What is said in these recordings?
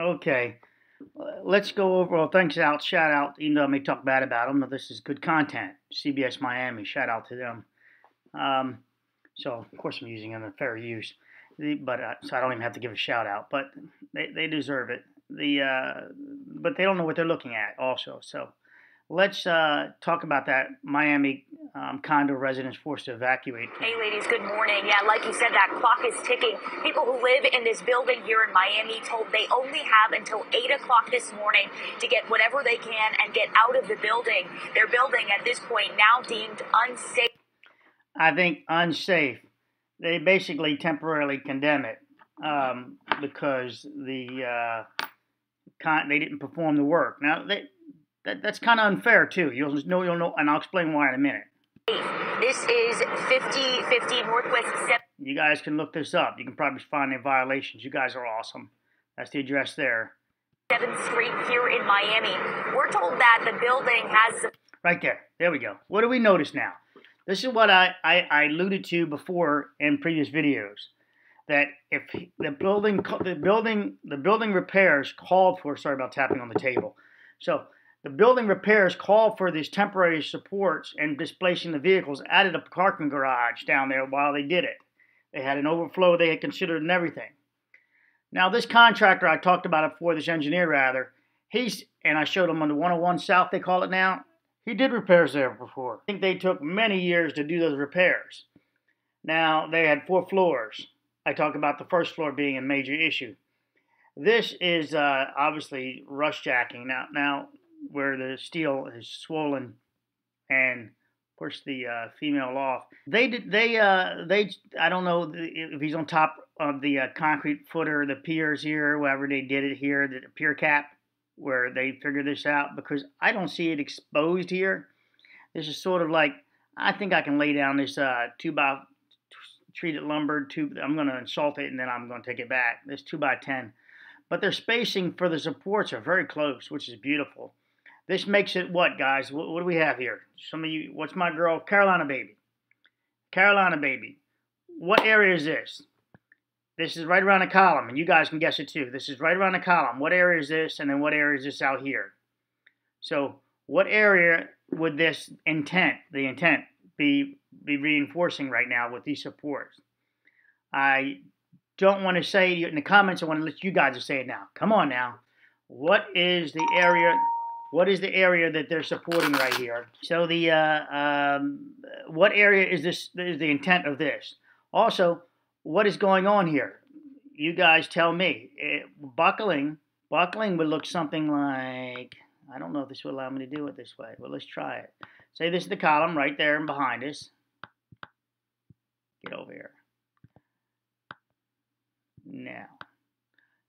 Okay. Let's go over. Well, thanks out. Shout out, even though I may talk bad about them, but this is good content. CBS Miami. Shout out to them. Um, so, of course, I'm using them in fair use, but uh, so I don't even have to give a shout out. But they, they deserve it. The uh, but they don't know what they're looking at also. So let's uh, talk about that Miami um, condo residents forced to evacuate. Hey, ladies, good morning. Yeah, like you said, that clock is ticking. People who live in this building here in Miami told they only have until 8 o'clock this morning to get whatever they can and get out of the building. Their building at this point now deemed unsafe. I think unsafe. They basically temporarily condemn it um, because the uh, con- they didn't perform the work. Now they that, that's kind of unfair too. You'll know, you'll know, and I'll explain why in a minute. This is 5050 Northwest. You guys can look this up. You can probably find the violations. You guys are awesome. That's the address there. 7th Street here in Miami. We're told that the building has. Right there. There we go. What do we notice now? This is what I, I, I alluded to before in previous videos. That if the building the building the building repairs called for sorry about tapping on the table. So the building repairs called for these temporary supports and displacing the vehicles of the parking garage down there while they did it. They had an overflow they had considered and everything. Now, this contractor, I talked about it before, this engineer rather, he's, and I showed him on the 101 South, they call it now, he did repairs there before. I think they took many years to do those repairs. Now, they had four floors. I talked about the first floor being a major issue. This is uh, obviously rust jacking. Now, now where the steel is swollen and push the uh, female off. They did. They uh, they. I don't know if he's on top of the uh, concrete footer, the piers here, wherever they did it here, the pier cap, where they figured this out. Because I don't see it exposed here. This is sort of like I think I can lay down this uh, two by treated lumber. Two. I'm going to insult it and then I'm going to take it back. This two by ten. But their spacing for the supports are very close, which is beautiful. This makes it what, guys? What, what, do we have here? Some of you, what's my girl? Carolina Baby. Carolina Baby. What area is this? This is right around the column, and you guys can guess it too. This is right around the column. What area is this, and then what area is this out here? So, what area would this intent, the intent, be be reinforcing right now with these supports? I don't want to say in the comments. I want to let you guys say it now. Come on now. What is the area what is the area that they're supporting right here? So the uh, um, what area is this? Is the intent of this? Also, what is going on here? You guys tell me. It, buckling, buckling would look something like. I don't know if this will allow me to do it this way. Well, let's try it. Say this is the column right there and behind us. Get over here. Now,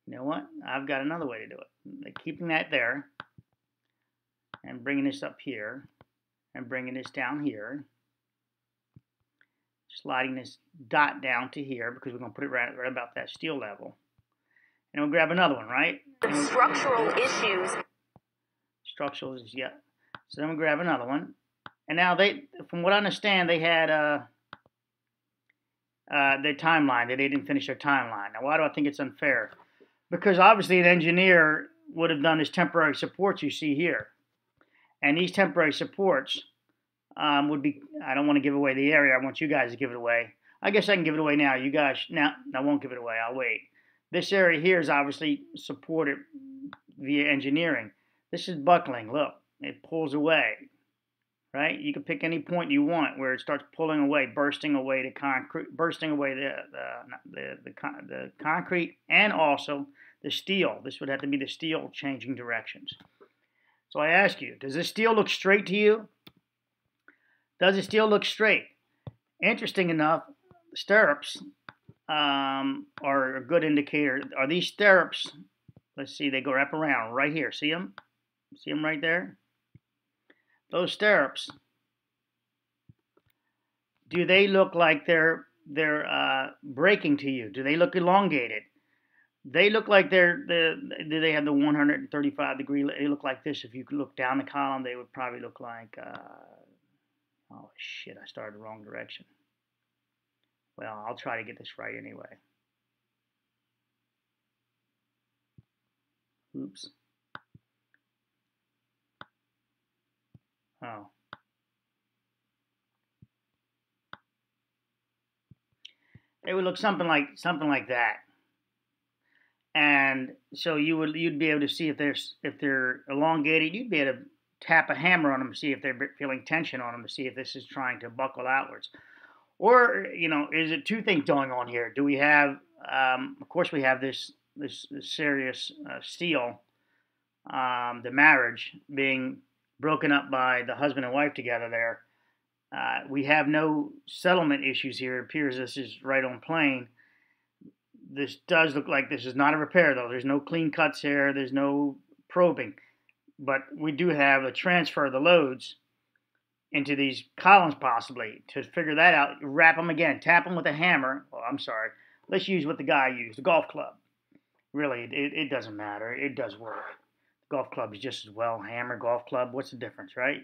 you know what? I've got another way to do it. Keeping that there and bringing this up here and bringing this down here sliding this dot down to here because we're going to put it right, right about that steel level and we'll grab another one right structural issues structural is yeah so then we'll grab another one and now they from what I understand they had uh uh, their timeline. that They didn't finish their timeline. Now, why do I think it's unfair? Because obviously, an engineer would have done his temporary supports you see here. And these temporary supports um, would be, I don't want to give away the area. I want you guys to give it away. I guess I can give it away now. You guys, now, I won't give it away. I'll wait. This area here is obviously supported via engineering. This is buckling. Look, it pulls away, right? You can pick any point you want where it starts pulling away, bursting away the concrete, bursting away the the, the, the, the concrete and also the steel. This would have to be the steel changing directions. So I ask you, does this steel look straight to you? Does it still look straight? Interesting enough, stirrups um, are a good indicator. Are these stirrups, let's see, they go wrap around right here. See them? See them right there? Those stirrups, do they look like they're they're uh, breaking to you? Do they look elongated? They look like they're the they have the 135 degree. They look like this. If you look down the column, they would probably look like. Uh, oh shit! I started the wrong direction. Well, I'll try to get this right anyway. Oops. Oh. It would look something like something like that. And so you would you'd be able to see if they're if they're elongated. You'd be able to tap a hammer on them to see if they're feeling tension on them to see if this is trying to buckle outwards. Or you know, is it two things going on here? Do we have, um, of course, we have this this, this serious uh, steel, um, the marriage being broken up by the husband and wife together there. Uh, we have no settlement issues here. It appears this is right on plane. This does look like this is not a repair, though. There's no clean cuts here. There's no probing. But we do have a transfer of the loads into these columns, possibly. To figure that out, wrap them again. Tap them with a hammer. Oh, I'm sorry. Let's use what the guy used, the golf club. Really, it, it doesn't matter. It does work. Golf club is just as well. Hammer, golf club. What's the difference, right?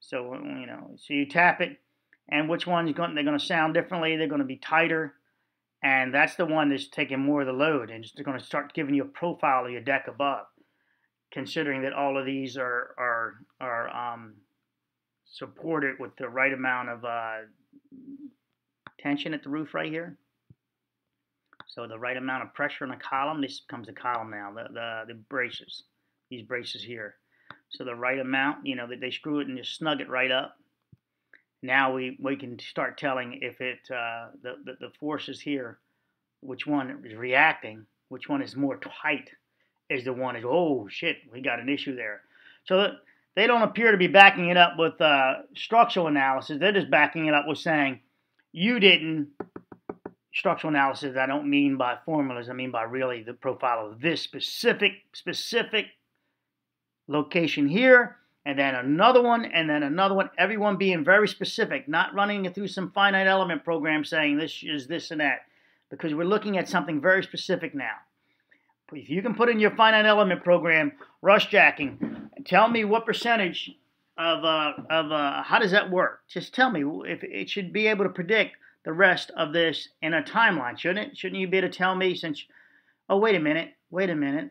So you know, so you tap it, and which one's going? They're going to sound differently. They're going to be tighter, and that's the one that's taking more of the load, and they're going to start giving you a profile of your deck above. Considering that all of these are are are um, supported with the right amount of uh, tension at the roof right here. So the right amount of pressure on the column. This becomes a column now. The the, the braces, these braces here. So the right amount, you know, that they screw it and just snug it right up. Now we, we can start telling if it uh, the, the, the forces here, which one is reacting, which one is more tight, is the one is oh shit, we got an issue there. So they don't appear to be backing it up with uh, structural analysis. They're just backing it up with saying you didn't structural analysis. I don't mean by formulas. I mean by really the profile of this specific specific location here, and then another one, and then another one, everyone being very specific, not running it through some finite element program saying this is this and that, because we're looking at something very specific now. If you can put in your finite element program, rust jacking, tell me what percentage of, uh, of uh, how does that work? Just tell me if it should be able to predict the rest of this in a timeline, shouldn't it? Shouldn't you be able to tell me since, oh, wait a minute, wait a minute,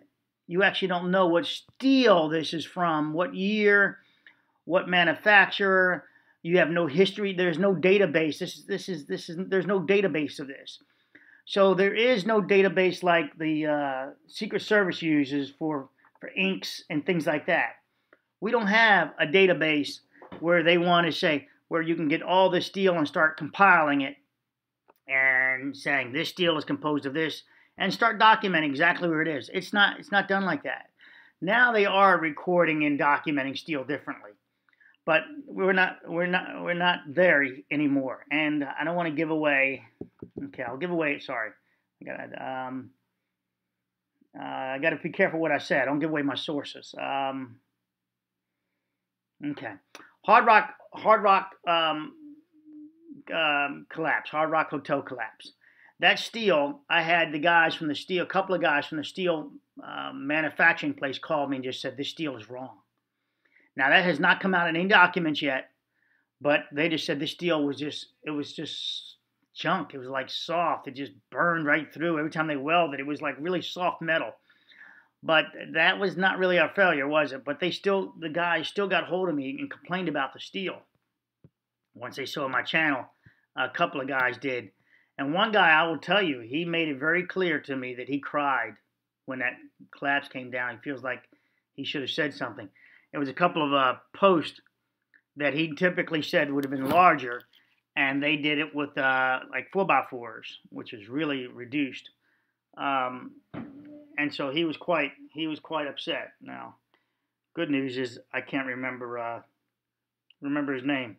you actually don't know what steel this is from, what year, what manufacturer. You have no history. There's no database. This, is this is this is there's no database of this. So there is no database like the uh, Secret Service uses for for inks and things like that. We don't have a database where they want to say where you can get all the steel and start compiling it and saying this steel is composed of this and start documenting exactly where it is. It's not it's not done like that. Now they are recording and documenting steel differently. But we're not we're not we're not there anymore. And I don't want to give away okay, I'll give away sorry. I got um uh, I got to be careful what I say. I don't give away my sources. Um, okay, Hard Rock, Hard Rock um, um, collapse, Hard Rock Hotel collapse that steel, I had the guys from the steel, a couple of guys from the steel um, manufacturing place called me and just said, this steel is wrong. Now, that has not come out in any documents yet, but they just said this steel was just, it was just junk. It was like soft. It just burned right through. Every time they welded, it was like really soft metal. But that was not really our failure, was it? But they still, the guys still got hold of me and complained about the steel. Once they saw my channel, a couple of guys did and one guy, I will tell you, he made it very clear to me that he cried when that collapse came down. He feels like he should have said something. It was a couple of uh, posts that he typically said would have been larger, and they did it with uh, like four by fours, which is really reduced. Um, and so he was quite he was quite upset. Now, good news is I can't remember uh, remember his name,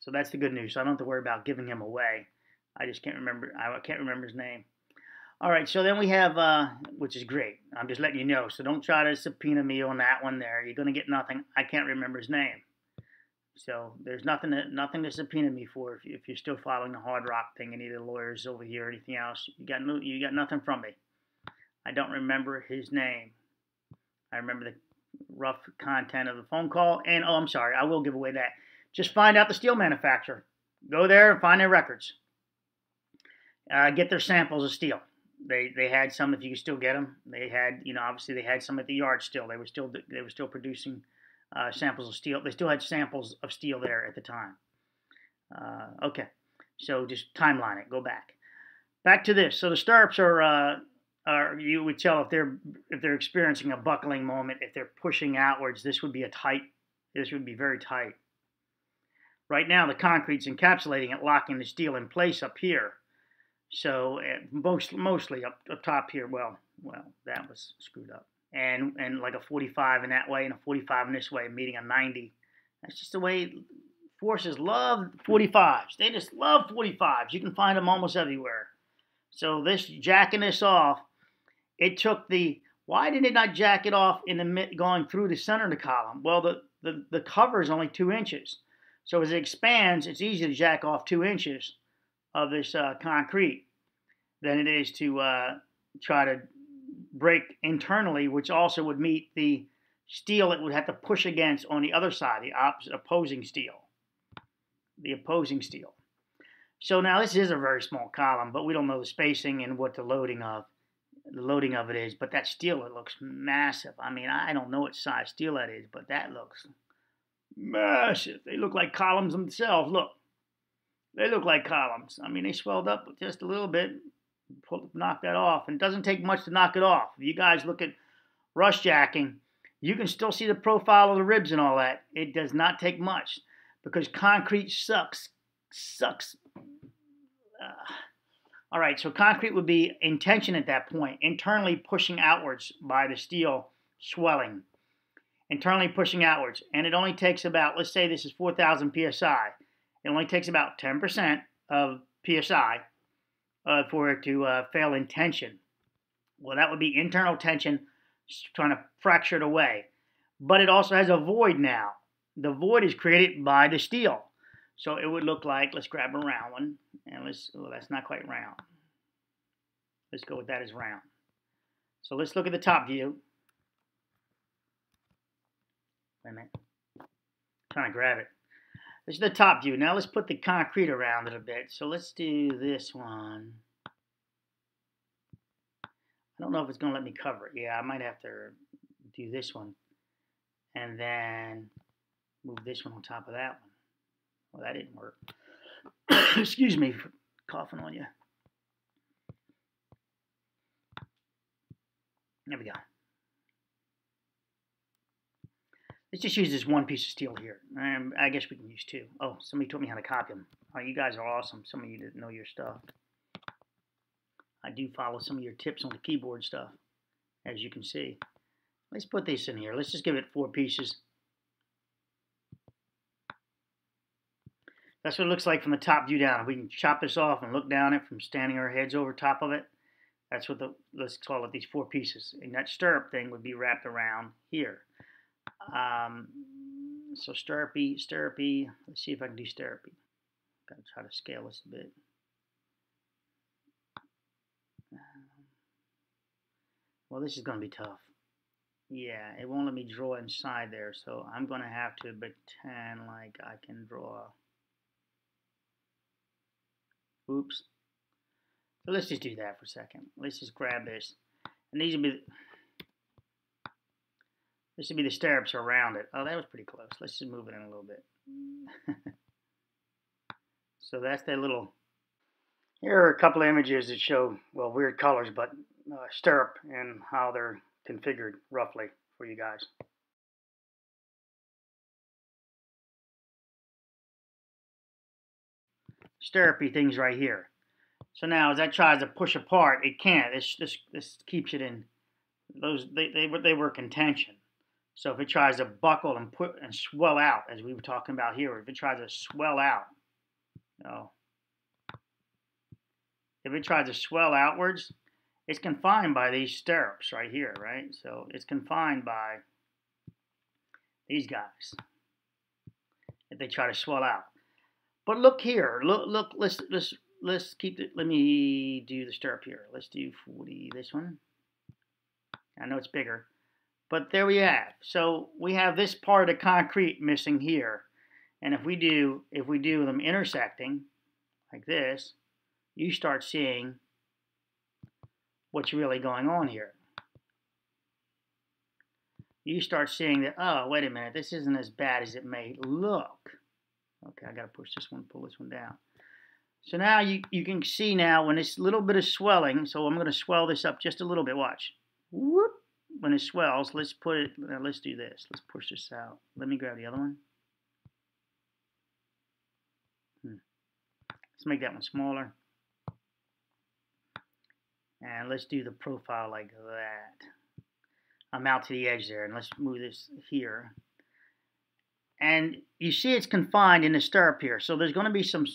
so that's the good news. So I don't have to worry about giving him away. I just can't remember. I can't remember his name. All right, so then we have, uh, which is great. I'm just letting you know. So don't try to subpoena me on that one. There, you're gonna get nothing. I can't remember his name. So there's nothing to, nothing to subpoena me for if, you, if you're still following the hard rock thing. Any of the lawyers over here or anything else, you got no, you got nothing from me. I don't remember his name. I remember the rough content of the phone call. And oh, I'm sorry, I will give away that. Just find out the steel manufacturer. Go there and find their records uh, get their samples of steel. They they had some if you could still get them. They had you know obviously they had some at the yard still. They were still they were still producing uh, samples of steel. They still had samples of steel there at the time. Uh, okay, so just timeline it. Go back. Back to this. So the stirrups are uh, are you would tell if they're if they're experiencing a buckling moment. If they're pushing outwards, this would be a tight. This would be very tight. Right now, the concrete's encapsulating it, locking the steel in place up here. So most mostly up, up top here. Well, well, that was screwed up. And and like a 45 in that way and a 45 in this way, meeting a 90. That's just the way forces love 45s. They just love 45s. You can find them almost everywhere. So this jacking this off, it took the why did it not jack it off in the mid going through the center of the column? Well, the the, the cover is only two inches. So as it expands, it's easy to jack off two inches of this uh, concrete than it is to uh, try to break internally, which also would meet the steel it would have to push against on the other side, the opposite opposing steel. The opposing steel. So now this is a very small column, but we don't know the spacing and what the loading of the loading of it is. But that steel, it looks massive. I mean, I don't know what size steel that is, but that looks massive. They look like columns themselves. Look, they look like columns. I mean, they swelled up just a little bit. Pull, knock that off. And it doesn't take much to knock it off. If you guys look at rust jacking, you can still see the profile of the ribs and all that. It does not take much because concrete sucks. Sucks. Uh, all right, so concrete would be in tension at that point, internally pushing outwards by the steel swelling. Internally pushing outwards. And it only takes about, let's say this is 4,000 psi. It only takes about 10% of psi uh, for it to uh, fail in tension. Well, that would be internal tension trying to fracture it away. But it also has a void now. The void is created by the steel. So it would look like, let's grab a round one, and let's, well, that's not quite round. Let's go with that as round. So let's look at the top view. Wait a minute. I'm trying to grab it. This is the top view. Now let's put the concrete around it a bit. So let's do this one. I don't know if it's going to let me cover it. Yeah, I might have to do this one. And then move this one on top of that one. Well, that didn't work. Excuse me for coughing on you. There we go. Let's just use this one piece of steel here. Um, I guess we can use two. Oh, somebody taught me how to copy them. Oh, you guys are awesome. Some of you didn't know your stuff. I do follow some of your tips on the keyboard stuff, as you can see. Let's put this in here. Let's just give it four pieces. That's what it looks like from the top view down. We can chop this off and look down it from standing our heads over top of it. That's what the, let's call it these four pieces. And that stirrup thing would be wrapped around here. Um, so stirrupy, stirrupy. Let's see if I can do stirrupy. Gotta try to scale this a bit. Well, this is going to be tough. Yeah, it won't let me draw inside there, so I'm going to have to pretend like I can draw. Oops. So let's just do that for a second. Let's just grab this. And these will be this should be the stirrups around it. Oh, that was pretty close. Let's just move it in a little bit. so that's that little. Here are a couple of images that show, well, weird colors, but uh, stirrup and how they're configured roughly for you guys. Stirrupy things right here. So now as that tries to push apart, it can't. This this this keeps it in. Those they they they in tension. So if it tries to buckle and put and swell out, as we were talking about here, if it tries to swell out, you know, if it tries to swell outwards, it's confined by these stirrups right here, right? So it's confined by these guys if they try to swell out. But look here, look, look, let's let's let's keep it. Let me do the stirrup here. Let's do 40. This one. I know it's bigger. But there we have. So we have this part of concrete missing here. And if we do if we do them intersecting like this, you start seeing what's really going on here. You start seeing that, oh, wait a minute, this isn't as bad as it may look. Okay, I got to push this one, pull this one down. So now you, you can see now when it's a little bit of swelling, so I'm going to swell this up just a little bit, watch. Whoop. When it swells, let's put it, let's do this. Let's push this out. Let me grab the other one. Hmm. Let's make that one smaller. And let's do the profile like that. I'm out to the edge there, and let's move this here. And you see it's confined in the stirrup here. So there's going to be some,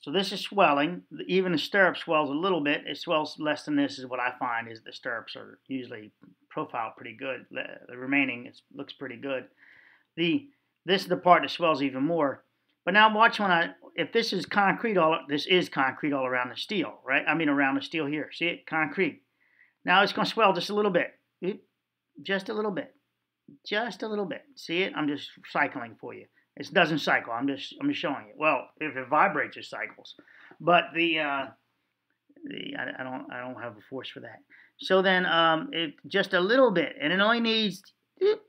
so this is swelling. Even the stirrup swells a little bit. It swells less than this is what I find is the stirrups are usually profile pretty good. The, the remaining is, looks pretty good. The This is the part that swells even more. But now watch when I, if this is concrete all, this is concrete all around the steel, right? I mean around the steel here. See it? Concrete. Now it's going to swell just a little bit. Just a little bit. Just a little bit. See it? I'm just cycling for you. It doesn't cycle. I'm just I'm just showing you. Well, if it vibrates, it cycles. But the uh, the I, I don't I don't have a force for that. So then um, it just a little bit, and it only needs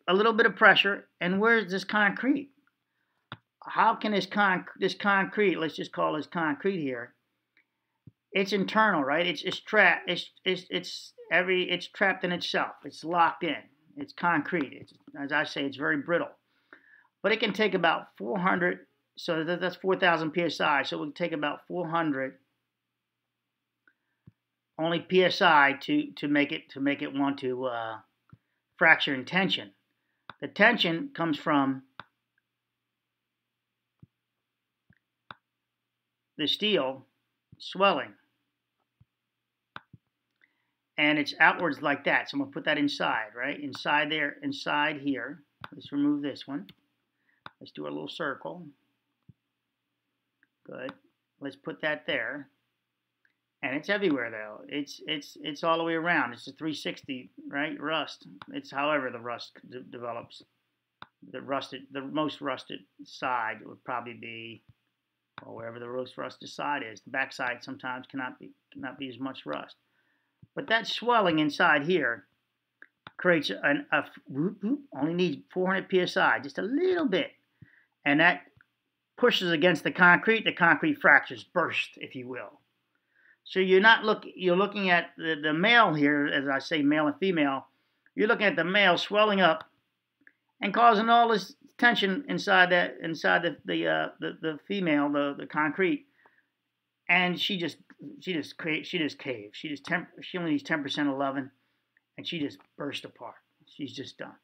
a little bit of pressure. And where's this concrete? how can this con this concrete, let's just call this concrete here, it's internal, right? It's it's trapped. It's it's it's every it's trapped in itself. It's locked in. It's concrete. It's, as I say, it's very brittle. But it can take about 400. So that's 4,000 psi. So it would take about 400 only psi to to make it to make it want to uh, fracture in tension. The tension comes from the steel swelling. And it's outwards like that. So I'm to put that inside, right? Inside there, inside here. Let's remove this one. Let's do a little circle. Good. Let's put that there. And it's everywhere though. It's it's it's all the way around. It's a 360, right? Rust. It's however the rust develops. The rusted, the most rusted side would probably be or wherever the rust rusted side is. The backside sometimes cannot be cannot be as much rust. But that swelling inside here creates an, a only needs 400 psi, just a little bit, and that pushes against the concrete. The concrete fractures, burst, if you will. So you're not look you're looking at the, the male here, as I say, male and female. You're looking at the male swelling up and causing all this tension inside that inside the the uh, the, the female the the concrete, and she just she just she just caves. She just temp, she only needs ten percent of loving, and she just burst apart. She's just done.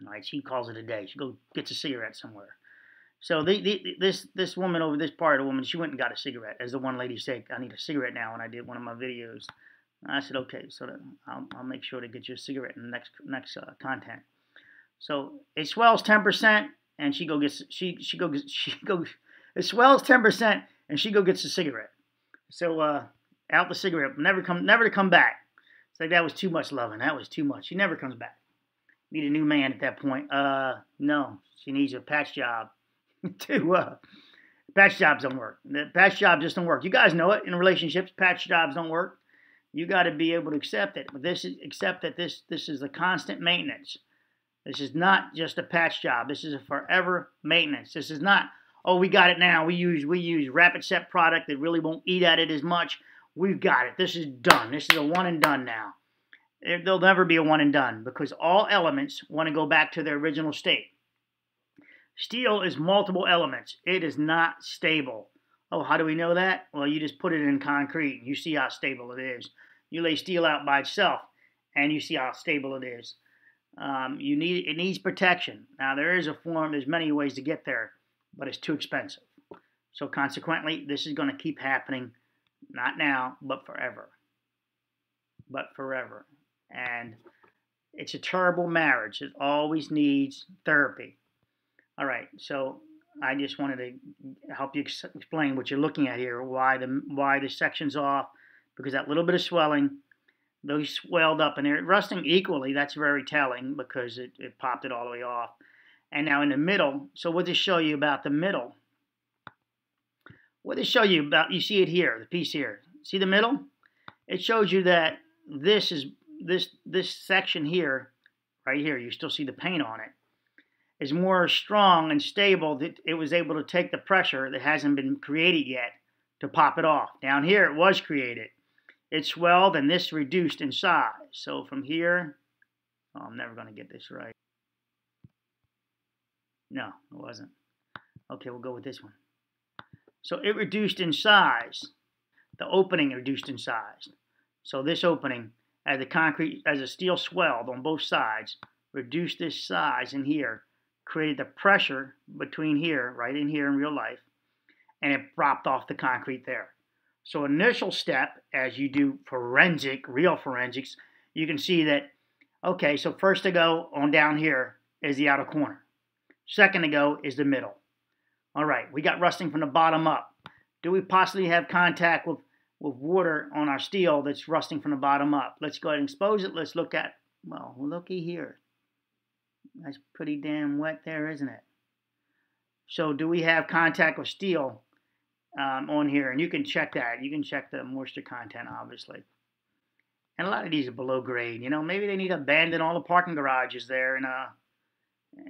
Right, she calls it a day. She go gets a cigarette somewhere. So the, the, this this woman over this part of the woman, she went and got a cigarette. As the one lady said, I need a cigarette now. And I did one of my videos. I said, okay, so I'll, I'll make sure to get you a cigarette in the next next uh, content. So it swells 10%, and she go gets she she go she go it swells 10%, and she go gets a cigarette. So uh, out the cigarette, never come never to come back. It's like that was too much loving. That was too much. She never comes back. Need a new man at that point. Uh, no, she needs a patch job. to uh, patch jobs don't work. The patch job just don't work. You guys know it in relationships. Patch jobs don't work. You got to be able to accept it. This is accept that this this is the constant maintenance. This is not just a patch job. This is a forever maintenance. This is not, oh, we got it now. We use we use rapid set product that really won't eat at it as much. We've got it. This is done. This is a one and done now. There'll never be a one and done because all elements want to go back to their original state. Steel is multiple elements. It is not stable. Oh, how do we know that? Well, you just put it in concrete and you see how stable it is. You lay steel out by itself and you see how stable it is. Um, you need it needs protection. Now there is a form. There's many ways to get there, but it's too expensive. So consequently, this is going to keep happening, not now, but forever. But forever, and it's a terrible marriage. It always needs therapy. All right, so I just wanted to help you explain what you're looking at here. Why the why the section's off? Because that little bit of swelling those swelled up and they're rusting equally. That's very telling because it, it popped it all the way off. And now in the middle, so what does show you about the middle? What does show you about, you see it here, the piece here. See the middle? It shows you that this is this this section here, right here, you still see the paint on it, is more strong and stable that it was able to take the pressure that hasn't been created yet to pop it off. Down here it was created. It swelled and this reduced in size. So from here, oh, I'm never going to get this right. No, it wasn't. Okay, we'll go with this one. So it reduced in size. The opening reduced in size. So this opening, as the concrete, as the steel swelled on both sides, reduced this size in here, created the pressure between here, right in here in real life, and it dropped off the concrete there. So initial step, as you do forensic, real forensics, you can see that, okay, so first to go on down here is the outer corner. Second to go is the middle. All right, we got rusting from the bottom up. Do we possibly have contact with with water on our steel that's rusting from the bottom up. Let's go ahead and expose it. Let's look at, well, looky here. That's pretty damn wet there, isn't it? So do we have contact with steel um, on here? And you can check that. You can check the moisture content, obviously. And a lot of these are below grade. You know, maybe they need to abandon all the parking garages there and uh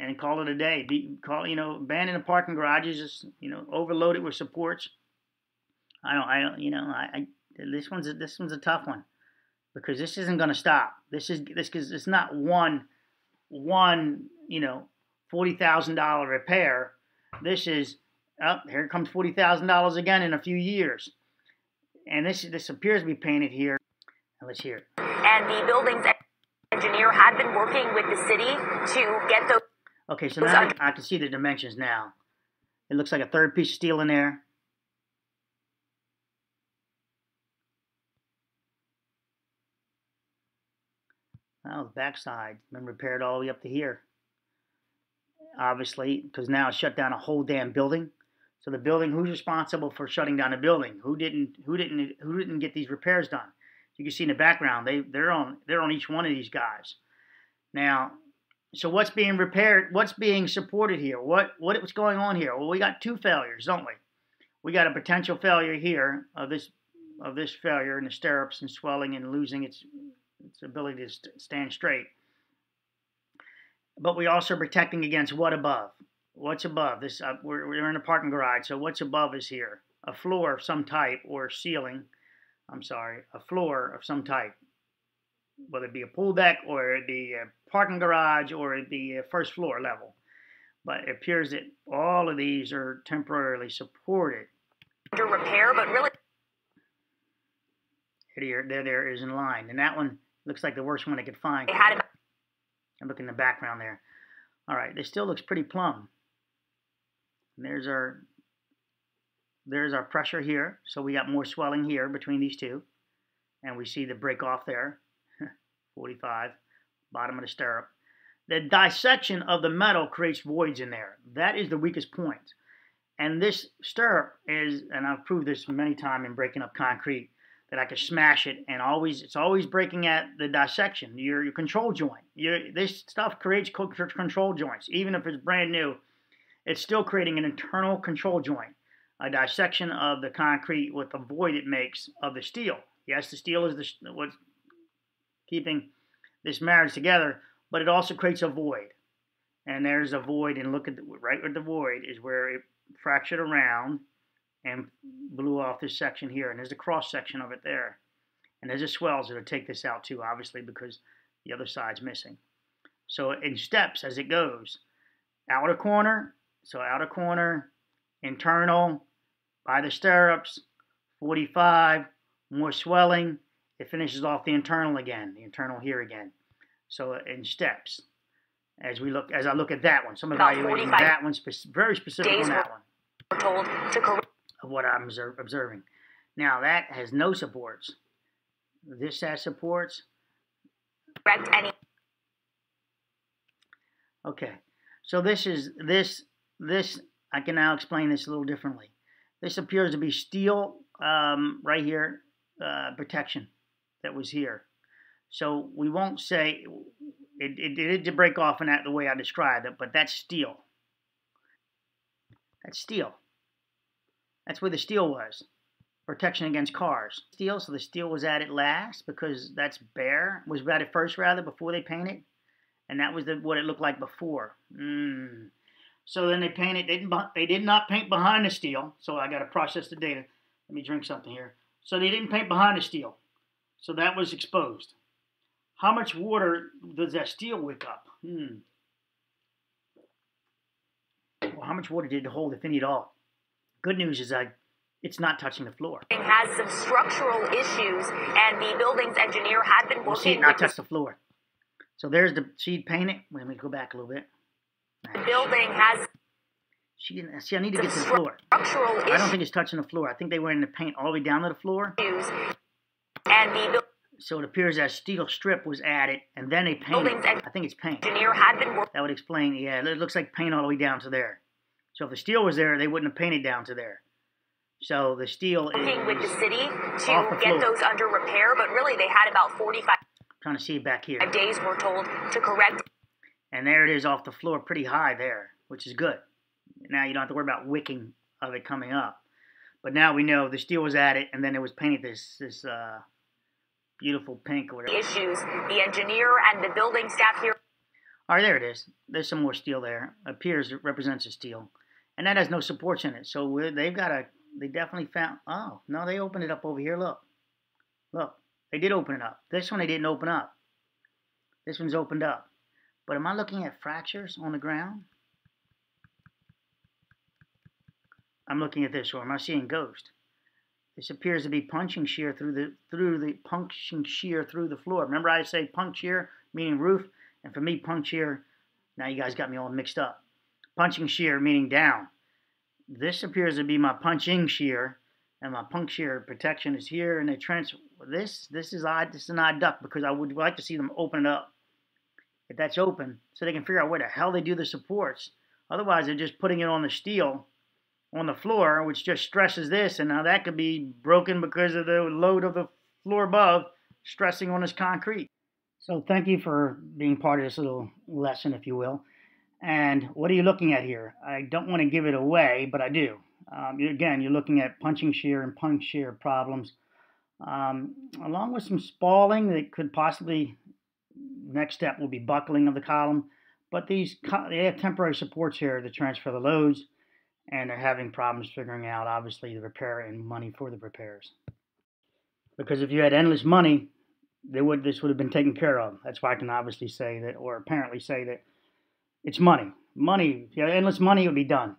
and call it a day. Be, call you know, abandon the parking garages. Just you know, overload it with supports I don't, I don't, you know, I, I this one's a, this one's a tough one because this isn't going to stop. This is this because it's not one, one, you know, forty thousand dollar repair. This is up oh, here comes forty thousand dollars again in a few years, and this this appears to be painted here. Let's hear. And the building's engineer had been working with the city to get those. Okay, so now I can see the dimensions now. It looks like a third piece of steel in there. Oh, the backside been repaired all the way up to here. Obviously, because now it's shut down a whole damn building. So the building, who's responsible for shutting down a building? Who didn't? Who didn't? Who didn't get these repairs done? You can see in the background, they they're on they're on each one of these guys. Now, so what's being repaired? What's being supported here? What what what's going on here? Well, we got two failures, don't we? We got a potential failure here of this of this failure in the stirrups and swelling and losing its its ability to st stand straight. But we also are protecting against what above? What's above? This uh, we're, we're in a parking garage, so what's above is here. A floor of some type or ceiling, I'm sorry, a floor of some type. Whether it be a pool deck or it be a parking garage or it be a first floor level. But it appears that all of these are temporarily supported. Under repair, but really here, there, there is in line. And that one Looks like the worst one I could find. And look in the background there. All right, this still looks pretty plumb. And there's our there's our pressure here. So we got more swelling here between these two. And we see the break off there. 45, bottom of the stirrup. The dissection of the metal creates voids in there. That is the weakest point. And this stirrup is, and I've proved this many times in breaking up concrete, that I could smash it and always it's always breaking at the dissection, your, your control joint. Your, this stuff creates control joints. Even if it's brand new, it's still creating an internal control joint, a dissection of the concrete with the void it makes of the steel. Yes, the steel is the, what's keeping this marriage together, but it also creates a void. And there's a void, and look at the, right where the void is where it fractured around and blew off this section here. And there's a cross section of it there. And as it swells, it'll take this out too, obviously, because the other side's missing. So in steps as it goes, outer corner, so outer corner, internal, by the stirrups, 45, more swelling, it finishes off the internal again, the internal here again. So in steps, as we look, as I look at that one, some evaluating that one, spe very specific on that one. Told to of what I'm observing. Now that has no supports. This has supports. Correct any. Okay, so this is this this. I can now explain this a little differently. This appears to be steel um, right here uh, protection that was here. So we won't say it, it, it did break off in that the way I described it, but that's steel. That's steel. That's where the steel was. protection against cars. Steel, so the steel was added last because that's bare. Was added first rather before they painted, and that was the, what it looked like before. Mm. So then they painted. They didn't. They did not paint behind the steel. So I got to process the data. Let me drink something here. So they didn't paint behind the steel. So that was exposed. How much water does that steel wick up? Hmm. Well, how much water did it hold, if any at all? Good news is that it's not touching the floor. It has some structural issues, and the building's engineer had been working. We'll see it not touch the floor. So there's the she'd paint it. Let me go back a little bit. The building has. She didn't see. I need to get to the floor. Structural I don't think it's touching the floor. I think they were in the paint all the way down to the floor. And the so it appears that steel strip was added, and then they painted. I think it's paint. Engineer had been working. That would explain. Yeah, it looks like paint all the way down to there. So if the steel was there, they wouldn't have painted down to there. So the steel working is with the city to get those under repair, but really they had about 45 trying to see it back here. days, we're told, to correct And there it is off the floor, pretty high there, which is good. Now you don't have to worry about wicking of it coming up. But now we know the steel was at it, and then it was painted this this uh, beautiful pink or whatever. issues. The engineer and the building staff here All right, there it is. There's some more steel there. Appears it represents a steel, and that has no supports in it. So they've got a. They definitely found. Oh no, they opened it up over here. Look, look. They did open it up. This one they didn't open up. This one's opened up. But am I looking at fractures on the ground? I'm looking at this, or am I seeing ghost? This appears to be punching shear through the through the punching shear through the floor. Remember I say punch shear meaning roof, and for me punch shear. Now you guys got me all mixed up. Punching shear meaning down. This appears to be my punching shear, and my punch shear protection is here. And they transfer this. This is odd. This is an odd duck because I would like to see them open it up. If that's open, so they can figure out where the hell they do the supports. Otherwise, they're just putting it on the steel on the floor, which just stresses this, and now that could be broken because of the load of the floor above stressing on this concrete. So thank you for being part of this little lesson, if you will. And what are you looking at here? I don't want to give it away, but I do. Um, again, you're looking at punching shear and punch shear problems, um, along with some spalling that could possibly. Next step will be buckling of the column, but these they have temporary supports here to transfer the loads and they're having problems figuring out, obviously, the repair and money for the repairs. Because if you had endless money, they would this would have been taken care of. That's why I can obviously say that, or apparently say that, it's money. Money. If you had endless money, it would be done.